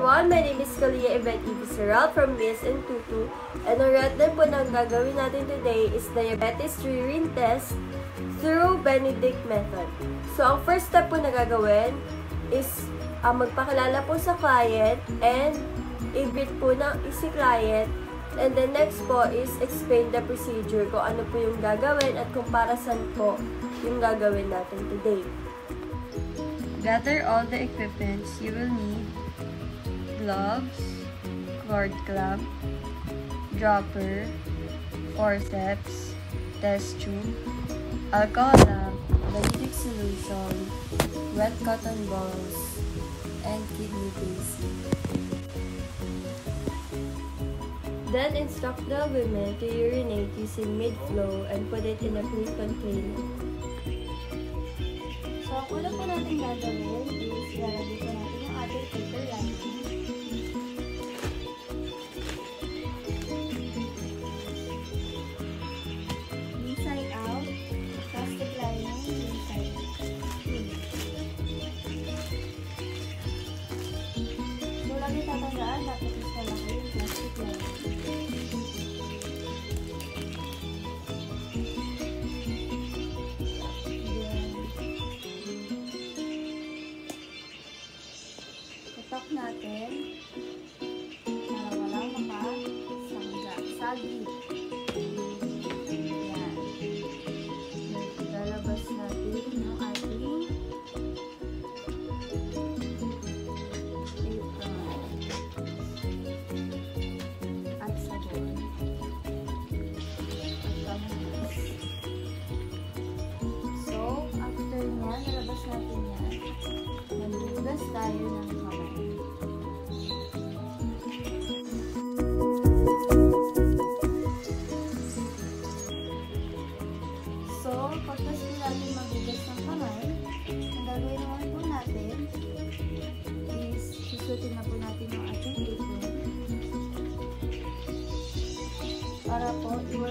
everyone! My name is Kalia Yvette Ibisaral from BSN 22 and ang din po na gagawin natin today is diabetes urine test through Benedict method. So, ang first step po na gagawin is uh, magpakilala po sa client and i-greet po ng si client and then next po is explain the procedure kung ano po yung gagawin at kung para saan po yung gagawin natin today. Gather all the equipments you will need. Gloves, cord clamp, dropper, forceps, test tube, alcohol lamp, diuretic solution, wet cotton balls, and kidney basic. Then instruct the women to urinate using mid-flow and put it in a clean container. So, ang po natin gagawin is lalagay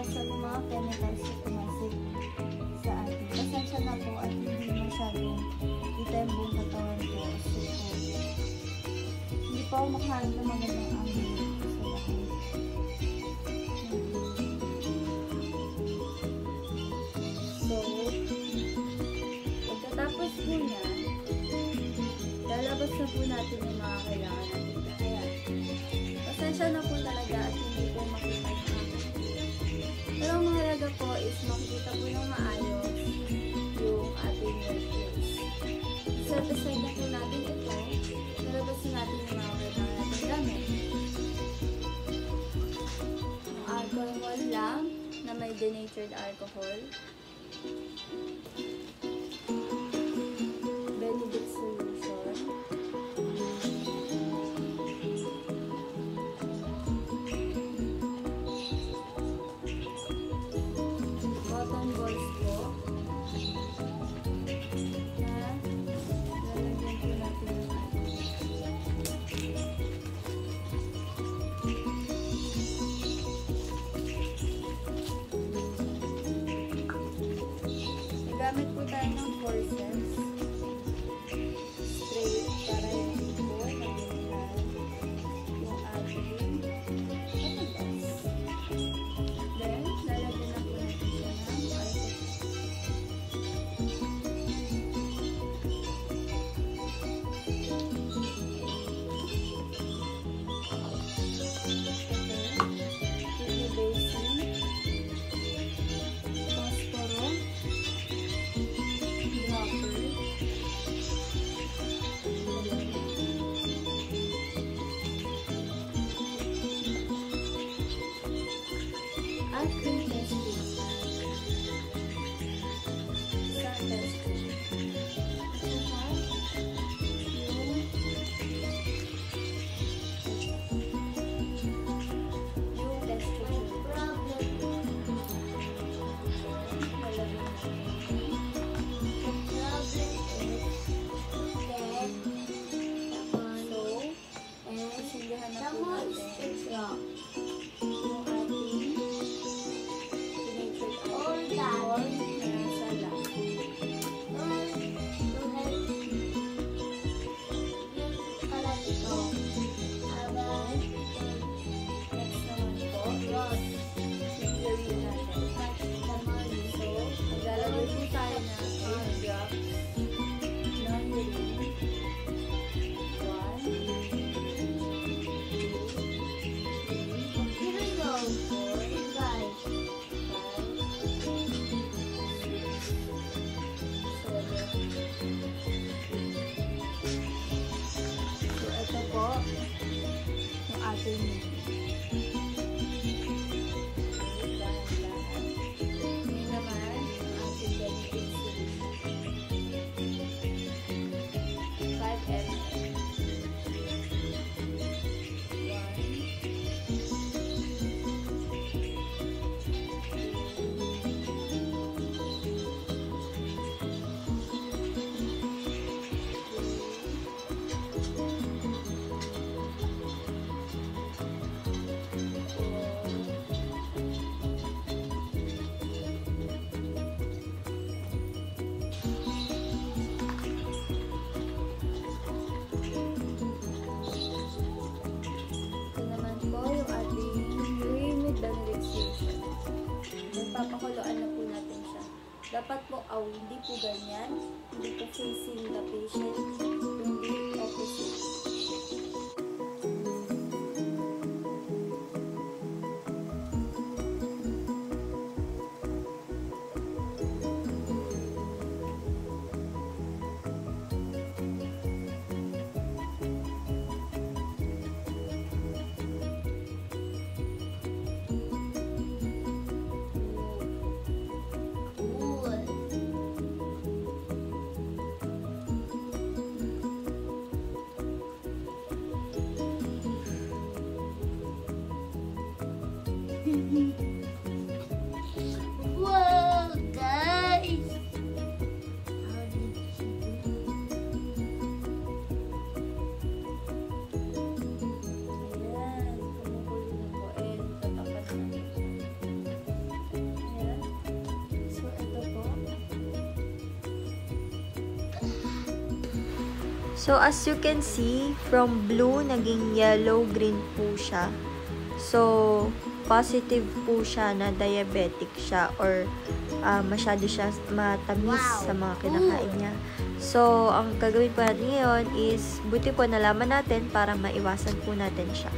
iwasan yung mga chemicals na pumasok sa atin. Pasensya na po at hindi masyadong itembong katawan ko. So, hindi pa ako makahanap ng magandang bahay. So, pagkatapos po niya, lalabas na po natin yung mga kailangan natin mahalaga po is makikita po ng maayos yung ating workplace. Set aside na po natin ito. Nalabas na natin yung mga kailangan natin gamit. Alcohol lang na may denatured alcohol. Po ganyan. Hindi po facing So, as you can see, from blue, naging yellow-green po siya. So, positive po siya na diabetic siya or ah, masyado siya matamis Wow. sa mga kinakain niya. So, ang gagawin po natin ngayon is, buti po nalaman natin para maiwasan po natin siya.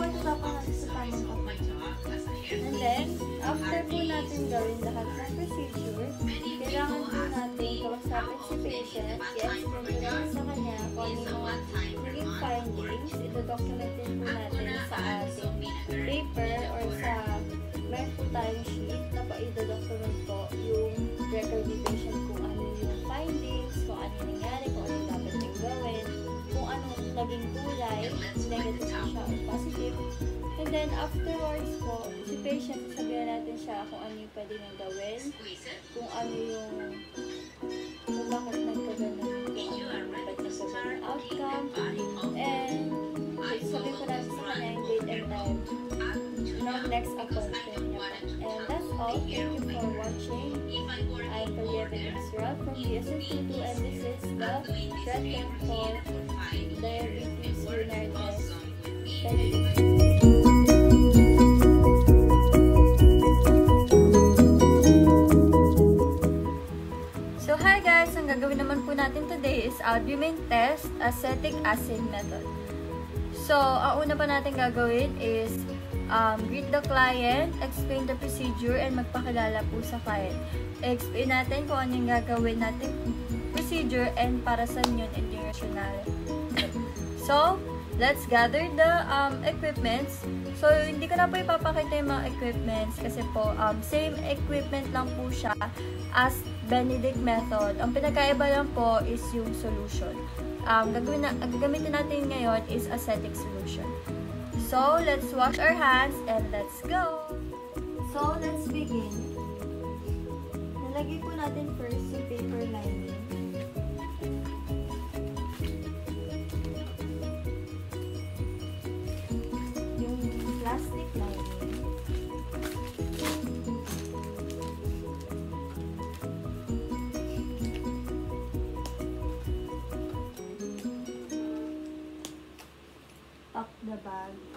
Out Ito po, ito all dapat of the natin sa tamang hair And then, after po natin gawin lahat ng procedure, kailangan po natin kausapin si patient, ko lang sa kanya kung ano yung naging findings, ito-document din po natin sa ating paper or sa po tayong sheet na pa ito-document po yung record ni patient kung ano yung findings, kung ano yung nangyari, kung ano yung dapat niyang gawin, kung ano naging kulay, negative siya or positive. And then afterwards po, si patient, sabihan natin siya kung ano yung pwede niyang gawin, kung ano yung kung bakit nagkaganon, kung ano yung ba't nagkaganon outcome, and sabi ko natin sa kanya yung date and time ng next appointment niya. And that's all. Thank you for watching. I'm Julieta Fitzgerald from DSM22 and this is the treatment for diabetes. So hi guys! Ang gagawin naman po natin today is albumin test acetic acid method. So, ang una pa natin gagawin is um, greet the client, explain the procedure, and magpakilala po sa client. Explain natin kung ano yung gagawin natin procedure and para sa yun and yung rationale. So, let's gather the um, equipments. So, hindi ko na po ipapakita yung mga equipments kasi po, um, same equipment lang po siya as Benedict method. Ang pinakaiba lang po is yung solution. Um, gagawin na, gagamitin natin ngayon is acetic solution. So, let's wash our hands and let's go! So, let's begin. Nalagay po natin first yung paper lining. Yung plastic lining. Up the bag.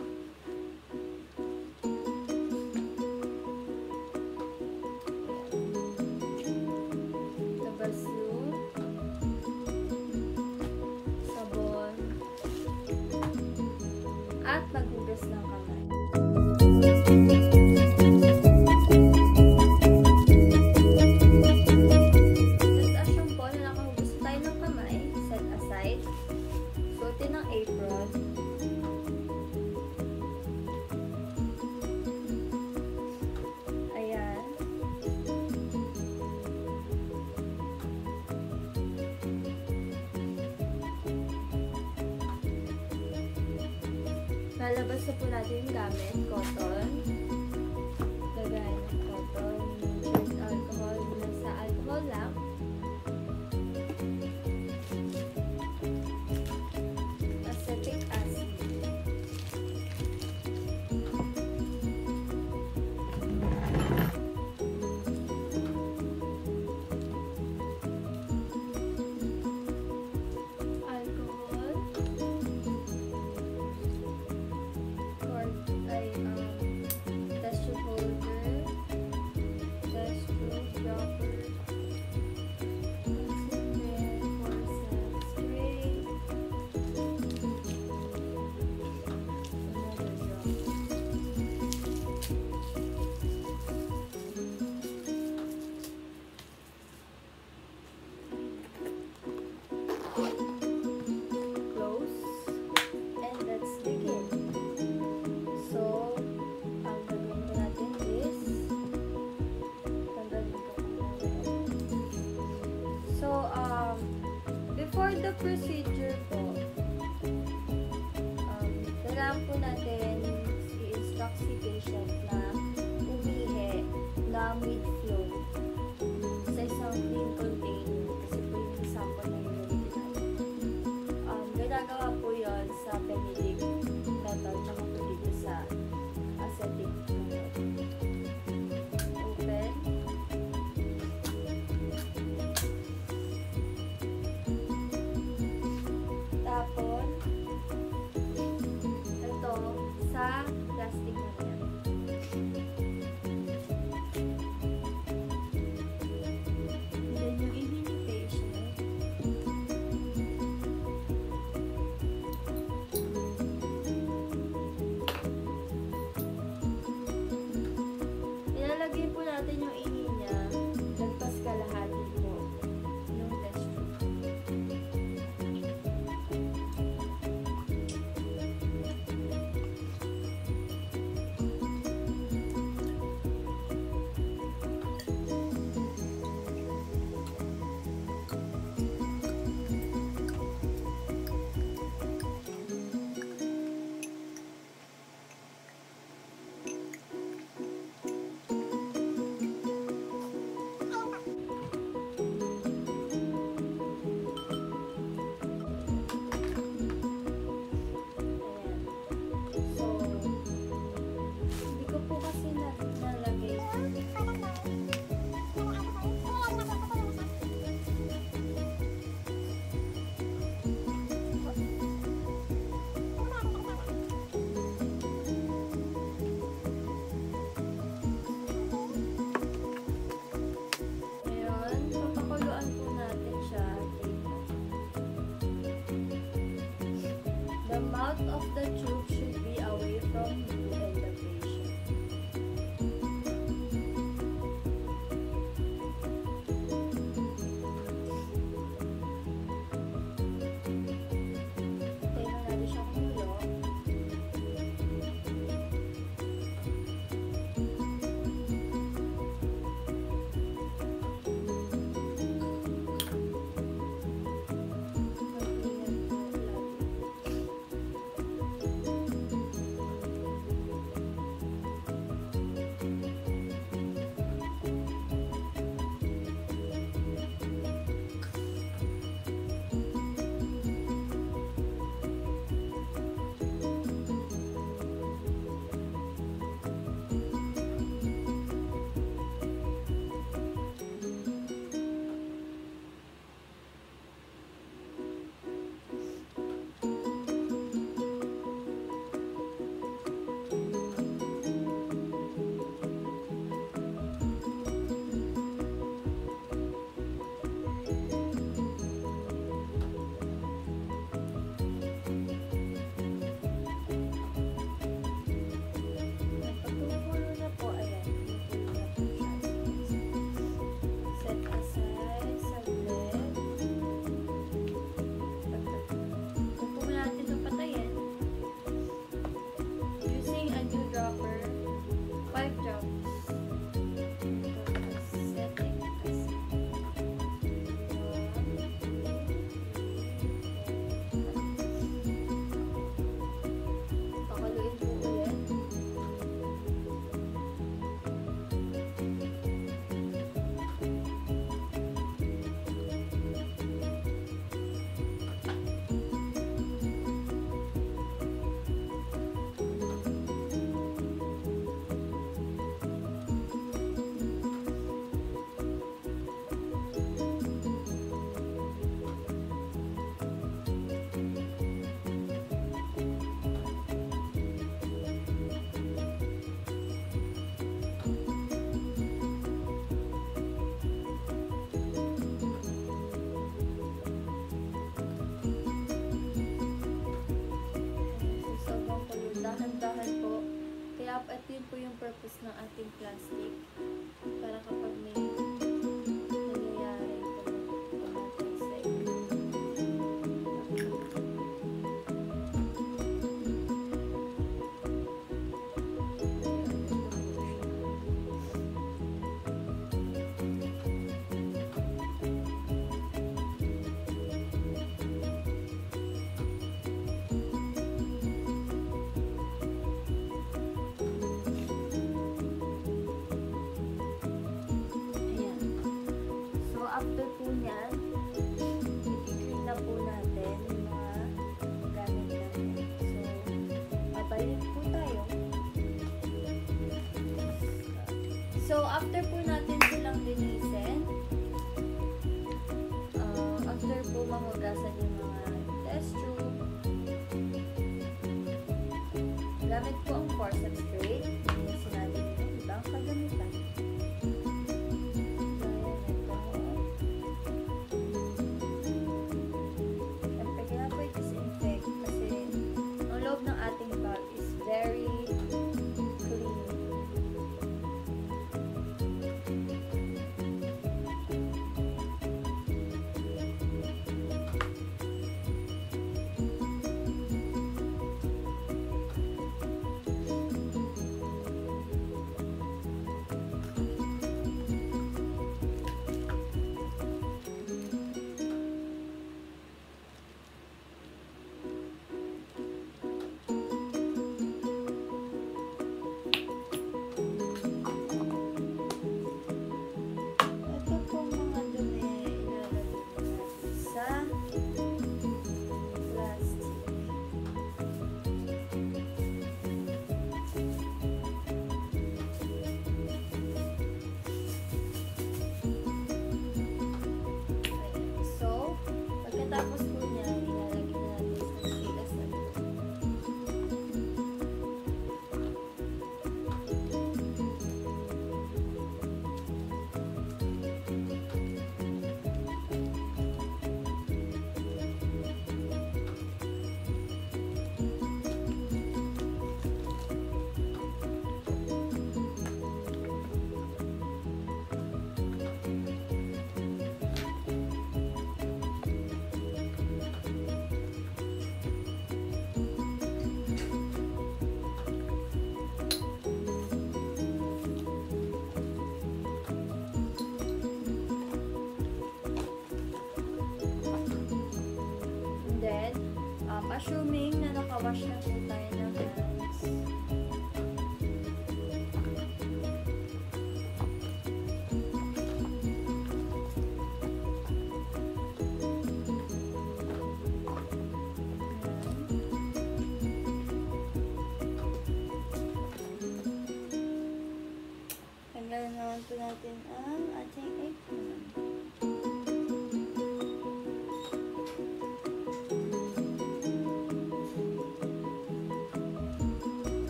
Ng ating plastic. Tapos assuming na nakawash na po tayo ng hands.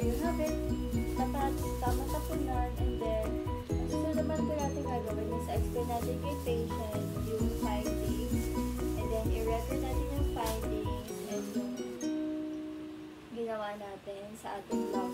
There you have it. Dapat tama tapunan and then ang susunod naman po natin gagawin is explain natin kay patient yung findings and then i-record natin yung findings and yung ginawa natin sa ating log